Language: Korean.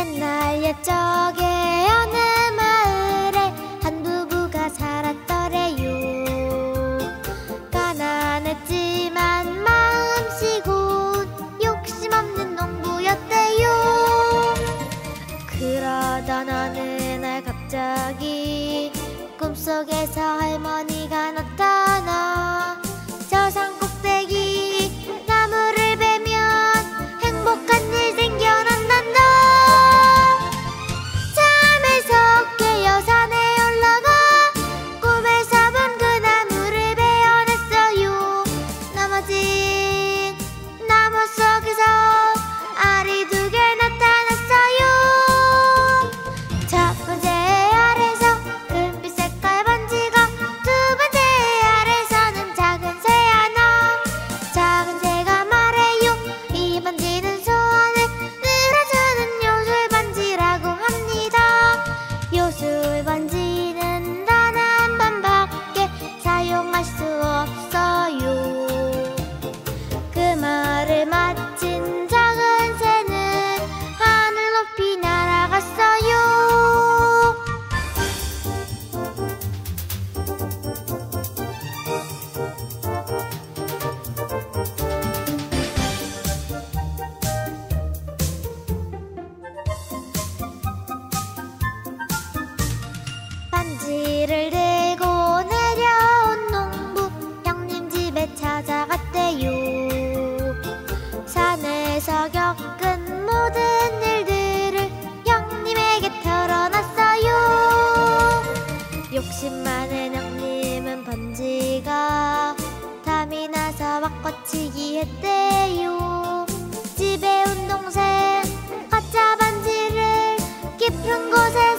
옛날 옛적에 어느 마을에 한 부부가 살았더래요. 가난했지만 마음씨고 욕심 없는 농부였대요. 그러던 어느 날 갑자기 꿈속에서 욕심 많은 형님은 번지가 탐이 나서 막거치기 했대요. 집에 운동생 가짜 반지를 깊은 곳에